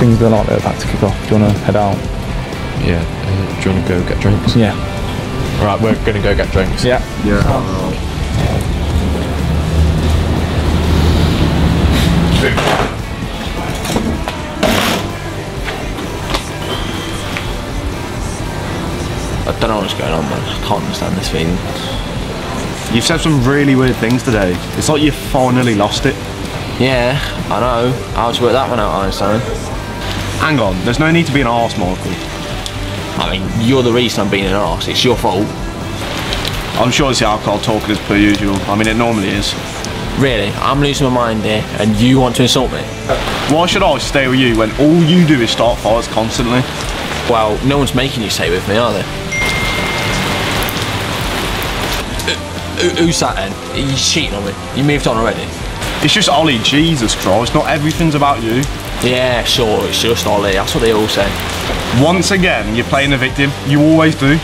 things are like they're about to kick off. Do you want to head out? Yeah. Uh, do you want to go get drinks? Yeah. Right, we're gonna go get drinks. Yeah. Yeah. I don't know what's going on, man. I can't understand this feeling. You've said some really weird things today. It's like you've finally lost it. Yeah, I know. How'd you work that one out, Einstein? Hang on, there's no need to be an arse, Michael. I mean, you're the reason I'm being an arse. It's your fault. I'm sure it's the alcohol talking as per usual. I mean, it normally is. Really, I'm losing my mind here, and you want to insult me? Why should I stay with you when all you do is start fires constantly? Well, no one's making you stay with me, are they? Who, who- who's that then? He's cheating on me. You moved on already? It's just Ollie, Jesus Christ, not everything's about you. Yeah, sure, it's just Ollie. That's what they all say. Once again, you're playing the victim. You always do.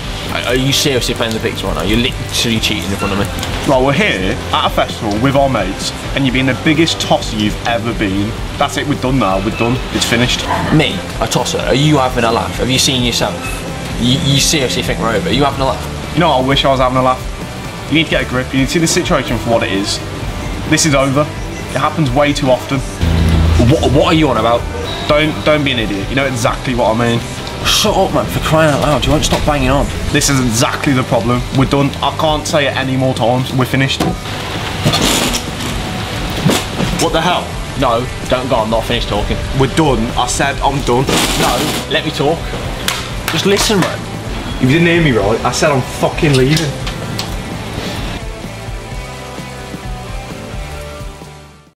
Are, you seriously playing the victim right now? You're literally cheating in front of me. Right, we're here at a festival with our mates, and you're being the biggest tosser you've ever been. That's it, we're done now, we're done. It's finished. Me, a tosser, are you having a laugh? Have you seen yourself? You, you seriously think we're over? Are you having a laugh? You know, I wish I was having a laugh. You need to get a grip. You need to see the situation for what it is. This is over. It happens way too often. What, what are you on about? Don't don't be an idiot. You know exactly what I mean. Shut up, man, for crying out loud. You won't stop banging on. This is exactly the problem. We're done. I can't say it any more times. We're finished. What the hell? No, don't go, I'm not finished talking. We're done. I said I'm done. No, let me talk. Just listen, man. You didn't hear me right. I said I'm fucking leaving.